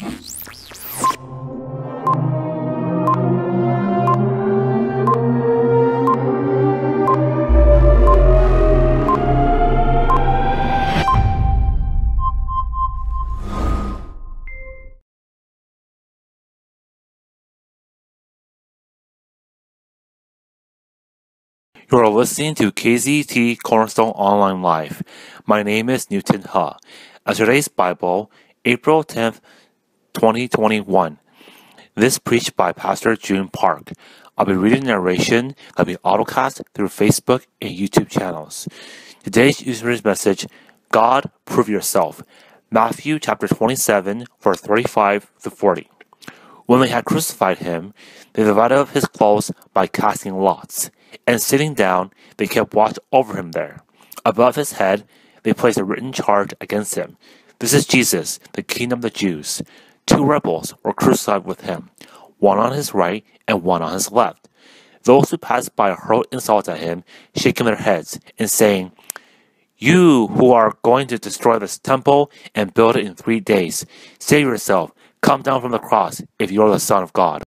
You are listening to KZET Cornerstone Online Live. My name is Newton Ha. As today's Bible, April 10th, 2021. This preached by Pastor June Park. I'll be reading narration that'll be autocast through Facebook and YouTube channels. Today's user's message, God, prove yourself. Matthew chapter 27, verse 35 to 40. When they had crucified him, they divided up his clothes by casting lots, and sitting down, they kept watch over him there. Above his head, they placed a written charge against him. This is Jesus, the King of the Jews. Two rebels were crucified with him, one on his right and one on his left. Those who passed by hurled insults at him, shaking their heads and saying, You who are going to destroy this temple and build it in three days, save yourself, Come down from the cross if you are the Son of God.